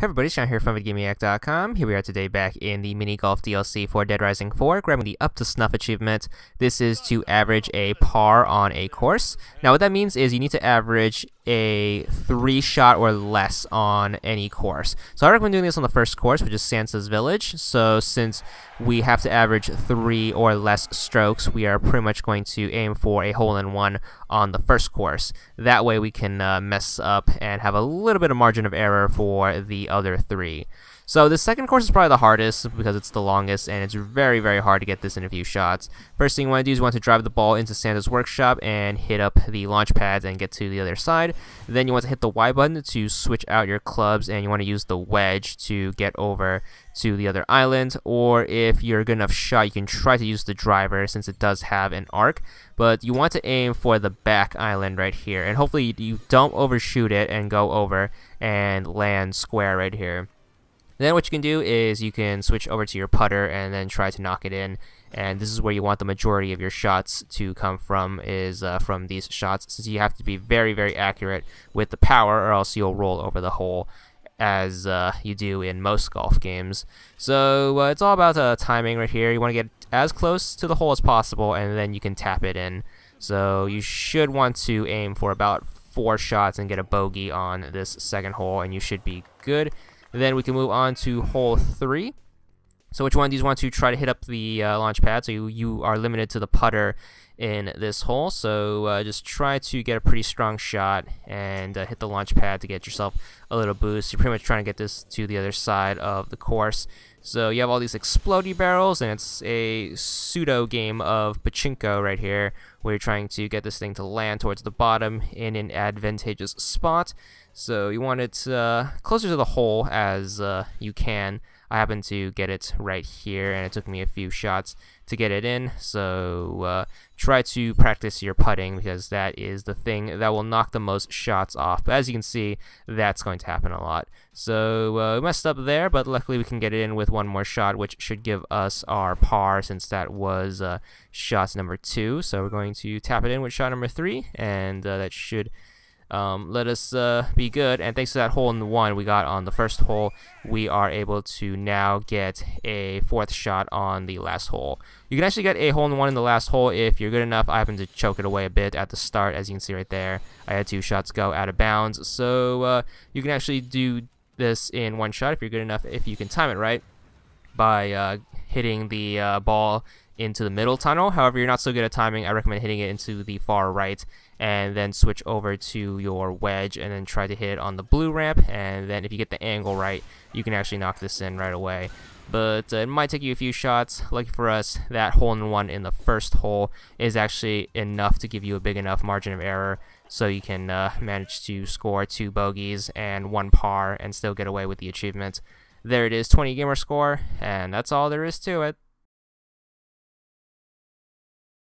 Hey everybody, Sean here from VidGamiac.com. Here we are today back in the Mini Golf DLC for Dead Rising 4, grabbing the Up to Snuff achievement. This is to average a par on a course. Now what that means is you need to average a three shot or less on any course. So I recommend doing this on the first course, which is Santa's Village. So since we have to average three or less strokes, we are pretty much going to aim for a hole-in-one on the first course. That way we can uh, mess up and have a little bit of margin of error for the other three. So the second course is probably the hardest because it's the longest and it's very, very hard to get this in a few shots. First thing you want to do is you want to drive the ball into Santa's workshop and hit up the launch pads and get to the other side. Then you want to hit the Y button to switch out your clubs and you want to use the wedge to get over to the other island or if you're a good enough shot you can try to use the driver since it does have an arc but you want to aim for the back island right here and hopefully you don't overshoot it and go over and land square right here then what you can do is you can switch over to your putter and then try to knock it in. And this is where you want the majority of your shots to come from is uh, from these shots since you have to be very, very accurate with the power or else you'll roll over the hole as uh, you do in most golf games. So uh, it's all about uh, timing right here. You want to get as close to the hole as possible and then you can tap it in. So you should want to aim for about four shots and get a bogey on this second hole and you should be good. Then we can move on to hole three. So which one do you want to try to hit up the uh, launch pad? So you, you are limited to the putter in this hole. So uh, just try to get a pretty strong shot and uh, hit the launch pad to get yourself a little boost. You're pretty much trying to get this to the other side of the course. So you have all these explodey barrels, and it's a pseudo game of pachinko right here, where you're trying to get this thing to land towards the bottom in an advantageous spot. So you want it uh, closer to the hole as uh, you can. I happen to get it right here, and it took me a few shots to get it in. So uh, try to practice your putting because that is the thing that will knock the most shots off. But as you can see, that's going to happen a lot. So uh, we messed up there, but luckily we can get it in with one more shot, which should give us our par since that was uh, shots number two. So we're going to tap it in with shot number three, and uh, that should um, let us uh, be good. And thanks to that hole in the one we got on the first hole, we are able to now get a fourth shot on the last hole. You can actually get a hole in one in the last hole if you're good enough. I happen to choke it away a bit at the start, as you can see right there. I had two shots go out of bounds. So uh, you can actually do this in one shot if you're good enough, if you can time it right, by uh, hitting the uh, ball into the middle tunnel. However, you're not so good at timing, I recommend hitting it into the far right and then switch over to your wedge and then try to hit it on the blue ramp. And then if you get the angle right, you can actually knock this in right away. But uh, it might take you a few shots. Lucky for us, that hole in one in the first hole is actually enough to give you a big enough margin of error so you can uh, manage to score two bogeys and one par and still get away with the achievement. There it is, 20 gamer score, and that's all there is to it.